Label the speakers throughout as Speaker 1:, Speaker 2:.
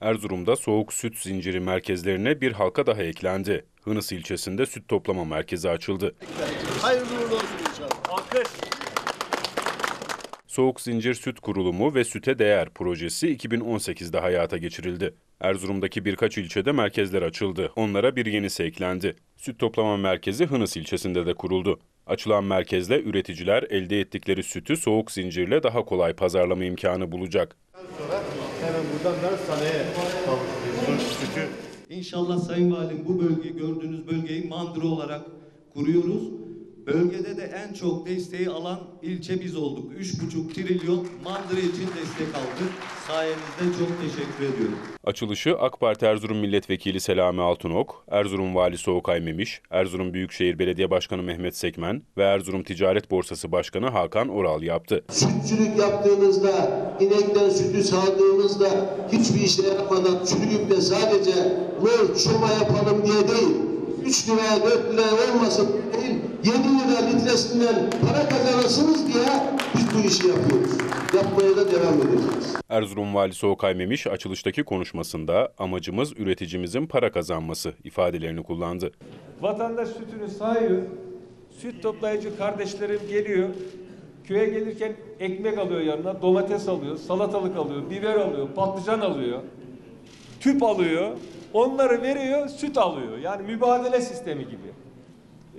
Speaker 1: Erzurum'da soğuk süt zinciri merkezlerine bir halka daha eklendi. Hınıs ilçesinde süt toplama merkezi açıldı.
Speaker 2: Hayırlı uğurlu olsun inşallah.
Speaker 1: Soğuk Zincir Süt Kurulumu ve Süte Değer projesi 2018'de hayata geçirildi. Erzurum'daki birkaç ilçede merkezler açıldı. Onlara bir yenisi eklendi. Süt toplama merkezi Hınıs ilçesinde de kuruldu. Açılan merkezle üreticiler elde ettikleri sütü soğuk zincirle daha kolay pazarlama imkanı bulacak.
Speaker 2: Hemen buradan da sanaya kavuşturuyoruz.
Speaker 3: İnşallah Sayın Valim bu bölgeyi gördüğünüz bölgeyi mandıra olarak kuruyoruz. Bölgede de en çok desteği alan ilçe biz olduk. 3,5 trilyon mandıra için destek aldık. Sayenizde çok teşekkür ediyorum.
Speaker 1: Açılışı AK Parti Erzurum Milletvekili Selami Altınok, Erzurum Valisi Okay Memiş, Erzurum Büyükşehir Belediye Başkanı Mehmet Sekmen ve Erzurum Ticaret Borsası Başkanı Hakan Oral yaptı.
Speaker 4: Sütçülük yaptığınızda, inekten sütü sağdığınızda hiçbir işe yapmadan çürüyüp de sadece ne çoma yapalım diye değil, 3 liraya 4 liraya olmasın değil, 7 lira litresinden para kazanırsınız diye biz bu işi yapıyoruz. Yapmaya da devam edeceğiz.
Speaker 1: Erzurum Valisi Okay Memiş açılıştaki konuşmasında amacımız üreticimizin para kazanması ifadelerini kullandı.
Speaker 5: Vatandaş sütünü sağıyor. Süt toplayıcı kardeşlerim geliyor. Köye gelirken ekmek alıyor yanına, domates alıyor, salatalık alıyor, biber alıyor, patlıcan alıyor, tüp alıyor. Onları veriyor, süt alıyor. Yani mübadele sistemi gibi.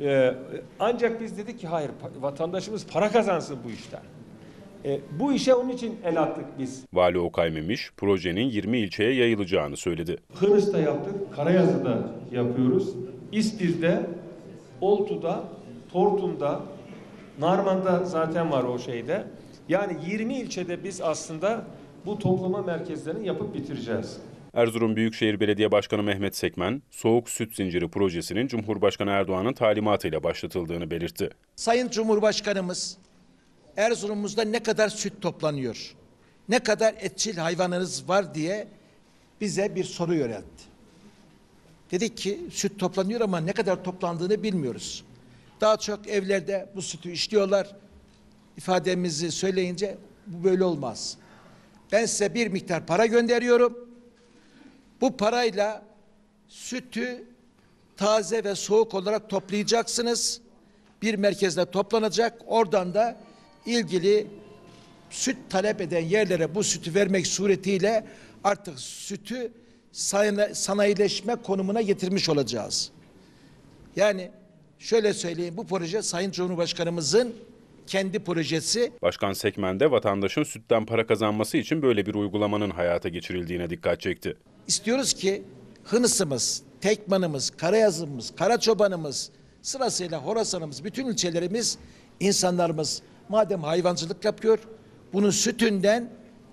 Speaker 5: Ee, ancak biz dedik ki hayır, vatandaşımız para kazansın bu işten. Ee, bu işe onun için el attık biz.
Speaker 1: Vali Okay Memiş, projenin 20 ilçeye yayılacağını söyledi.
Speaker 5: Hınıs'ta yaptık, Karayazı'da yapıyoruz. İspir'de, Oltu'da, Tortum'da, Narman'da zaten var o şeyde. Yani 20 ilçede biz aslında bu toplama merkezlerini yapıp bitireceğiz.
Speaker 1: Erzurum Büyükşehir Belediye Başkanı Mehmet Sekmen, Soğuk Süt Zinciri projesinin Cumhurbaşkanı Erdoğan'ın talimatıyla başlatıldığını belirtti.
Speaker 6: Sayın Cumhurbaşkanımız Erzurum'umuzda ne kadar süt toplanıyor, ne kadar etçil hayvanınız var diye bize bir soru yöneltti. Dedik ki süt toplanıyor ama ne kadar toplandığını bilmiyoruz. Daha çok evlerde bu sütü işliyorlar. İfademizi söyleyince bu böyle olmaz. Ben size bir miktar para gönderiyorum. Bu parayla sütü taze ve soğuk olarak toplayacaksınız. Bir merkezde toplanacak. Oradan da ilgili süt talep eden yerlere bu sütü vermek suretiyle artık sütü sana- sanayileşme konumuna getirmiş olacağız. Yani şöyle söyleyeyim bu proje Sayın Cumhurbaşkanımızın kendi projesi.
Speaker 1: Başkan Sekmen de vatandaşın sütten para kazanması için böyle bir uygulamanın hayata geçirildiğine dikkat çekti.
Speaker 6: İstiyoruz ki Hınısımız, Tekmanımız, Karayazımız, Karaçobanımız, sırasıyla Horasanımız, bütün ilçelerimiz, insanlarımız madem hayvancılık yapıyor, bunun sütünden,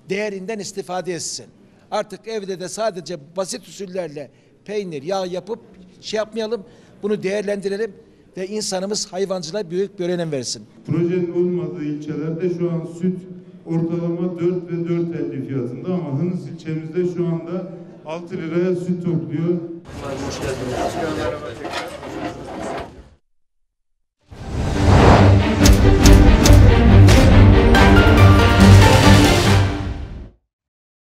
Speaker 6: değerinden istifade etsin. Artık evde de sadece basit usullerle peynir, yağ yapıp şey yapmayalım, bunu değerlendirelim ve insanımız hayvancılığa büyük bir önem versin.
Speaker 7: Projenin olmadığı ilçelerde şu an süt ortalama 4 ve 4.50 fiyatında ama Hınıs ilçemizde şu anda 6 liraya süt topluyor.
Speaker 2: merhaba tekrar.